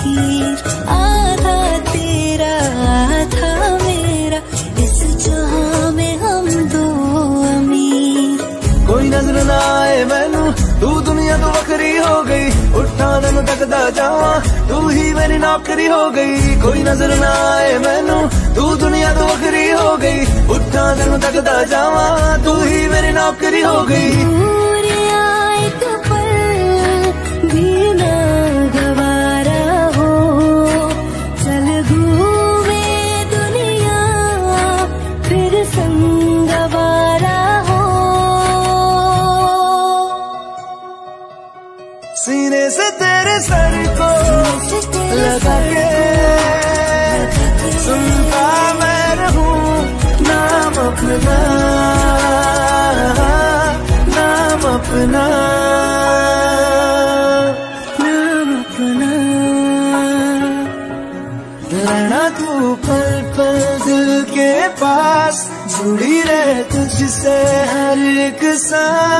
फकीर आधा तेरा आधा मेरा इस जहाँ में हम दो अमीर। कोई नज़र ना आए मैनू तू दुनिया तो वखरी हो गई उठा दिन तकदा जावा तू ही मेरी नौकरी हो गई। कोई नज़र ना आए मैनू तू दुनिया तो वखरी हो गई उठा दिन तकदा जावा तू ही मेरी नौकरी हो गई। सीने से तेरे सर को लगा के सुनता मैं रहूँ नाम अपना नाम अपना नाम अपना। रहना तू पल पल दिल के पास, जुड़ी रहे तुझसे हर एक सांस।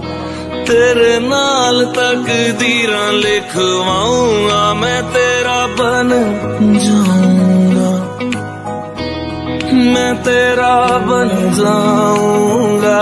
तेरे नाल तक दीर लिखवाऊँगा मैं तेरा बन जाऊँगा। मैं तेरा बन जाऊँगा।